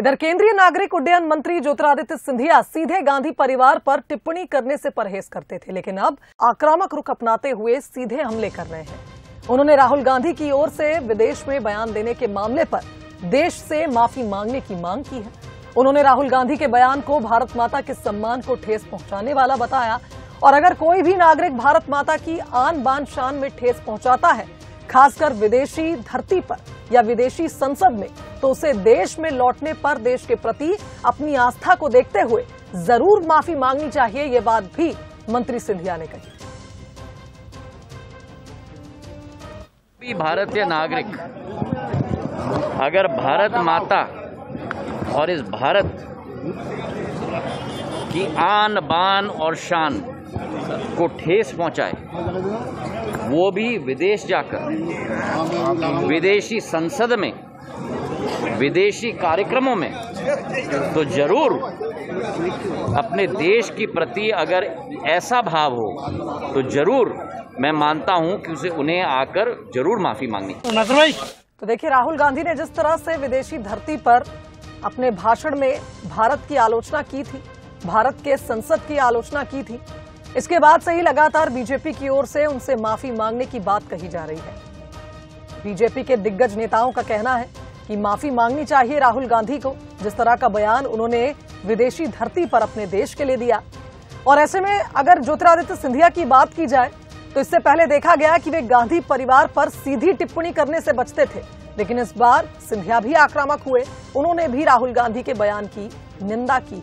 इधर केंद्रीय नागरिक उड्डयन मंत्री ज्योतिरादित्य सिंधिया सीधे गांधी परिवार पर टिप्पणी करने से परहेज करते थे, लेकिन अब आक्रामक रुख अपनाते हुए सीधे हमले कर रहे हैं। उन्होंने राहुल गांधी की ओर से विदेश में बयान देने के मामले पर देश से माफ़ी मांगने की मांग की है। उन्होंने राहुल गांधी के बयान को भारत माता के सम्मान को ठेस पहुँचाने वाला बताया, और अगर कोई भी नागरिक भारत माता की आन बान शान में ठेस पहुंचाता है, खासकर विदेशी धरती पर या विदेशी संसद में तो उसे देश में लौटने पर देश के प्रति अपनी आस्था को देखते हुए ज़रूर माफ़ी मांगनी चाहिए, ये बात भी मंत्री सिंधिया ने कही। भारतीय नागरिक, अगर भारत माता और इस भारत की आन, बान और शान को ठेस पहुँचाए, वो भी विदेश जाकर, विदेशी संसद में विदेशी कार्यक्रमों में तो ज़रूर अपने देश के प्रति अगर ऐसा भाव हो तो ज़रूर मैं मानता हूँ कि उसे उन्हें आकर ज़रूर माफ़ी मांगनी तो देखिए राहुल गांधी ने जिस तरह से विदेशी धरती पर अपने भाषण में भारत की आलोचना की थी भारत के संसद की आलोचना की थी इसके बाद से ही लगातार बीजेपी की ओर से उनसे माफ़ी मांगने की बात कही जा रही है। बीजेपी के दिग्गज नेताओं का कहना है कि माफ़ी मांगनी चाहिए राहुल गांधी को। जिस तरह का बयान उन्होंने विदेशी धरती पर अपने देश के लिए दिया। और ऐसे में अगर ज्योतिरादित्य सिंधिया की बात की जाए तो इससे पहले देखा गया कि वे गांधी परिवार पर सीधी टिप्पणी करने से बचते थे। लेकिन इस बार सिंधिया भी आक्रामक हुए। उन्होंने भी राहुल गांधी के बयान की निंदा की।